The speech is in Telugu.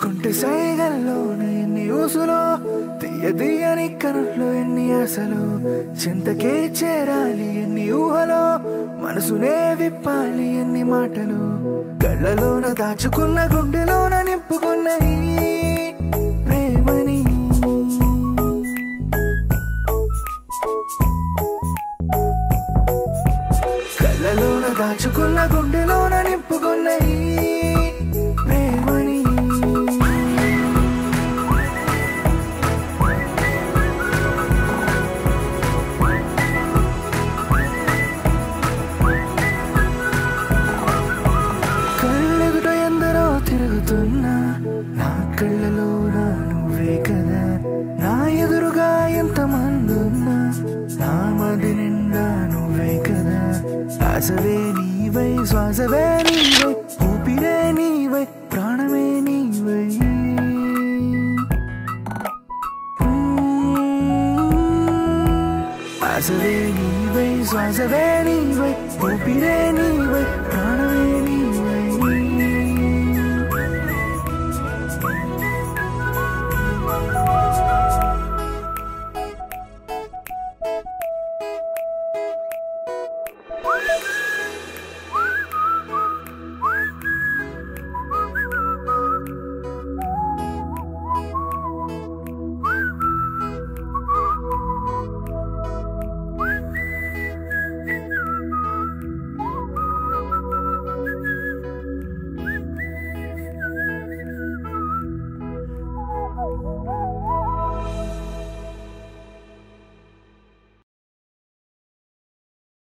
కుంటి సైగల్లోన ఎన్ని ఊసులో తీయ తీయని కనుల్లో ఎన్ని ఆశలు చింతకే చేరాలి ఎన్ని ఊహలో మనసునే విప్పాలి ఎన్ని మాటలు కళ్ళలోన దాచుకున్న గుండెలోన నింపుకున్న ఈ కళ్ళలోన దాచుకున్న గుండెలోన నింపుకున్న ஆசவே நீவை சுவாசவே நீவை கூப்பிடே நீவை பிராணமே நீவை. ஆசவே நீவை சுவாசவே நீவை கூப்பிடே நீவை பிராண